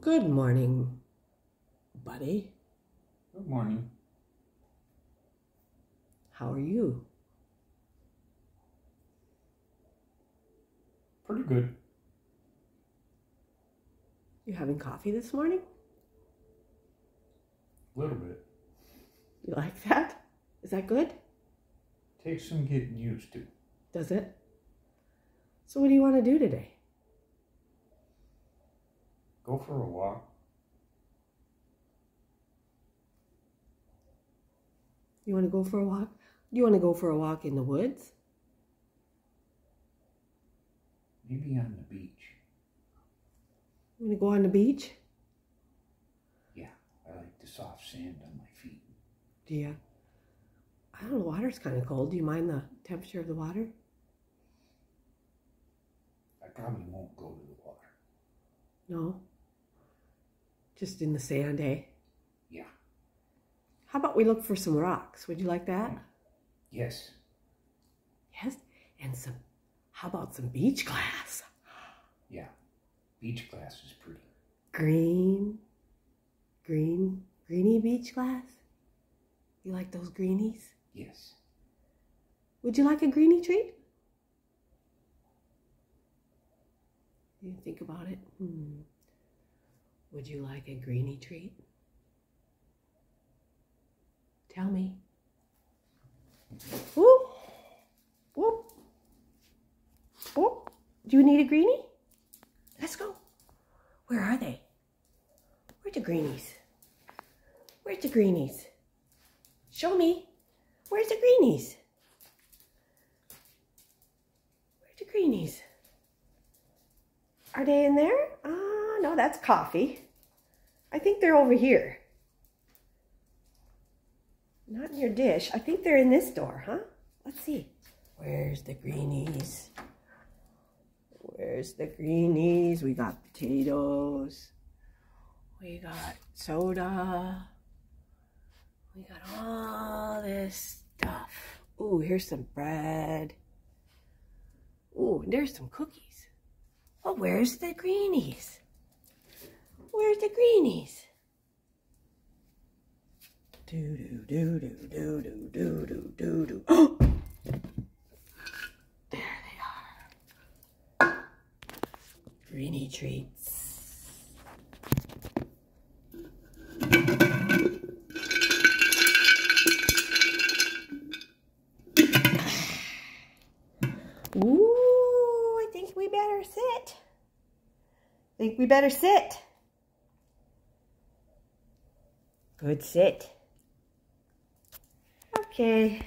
Good morning, buddy. Good morning. How are you? Pretty good. You having coffee this morning? A little bit. You like that? Is that good? Takes some getting used to. Does it? So what do you want to do today? Go for a walk. You want to go for a walk? You want to go for a walk in the woods? Maybe on the beach. You want to go on the beach? Yeah, I like the soft sand on my feet. Do you? I don't know, the water's kind of cold. Do you mind the temperature of the water? I probably won't go to the water. No? Just in the sand, eh? Yeah. How about we look for some rocks? Would you like that? Yes. Yes. And some, how about some beach glass? Yeah. Beach glass is pretty. Green, green, greeny beach glass? You like those greenies? Yes. Would you like a greenie treat? You think about it. Hmm. Would you like a greenie treat? Tell me. Whoop. Whoop. Whoop. Do you need a greenie? Let's go. Where are they? Where's the greenies? Where's the greenies? Show me. Where's the greenies? Where's the greenies? Are they in there? Ah, no, that's coffee. I think they're over here. Not in your dish. I think they're in this door, huh? Let's see. Where's the greenies? Where's the greenies? We got potatoes. We got soda. We got all this stuff. Ooh, here's some bread. Ooh, and there's some cookies. Well, where's the greenies? Where's the greenies? Do do do do do do do do do do. There they are. Greenie treats. Ooh, I think we better sit. I think we better sit. Good sit. Okay.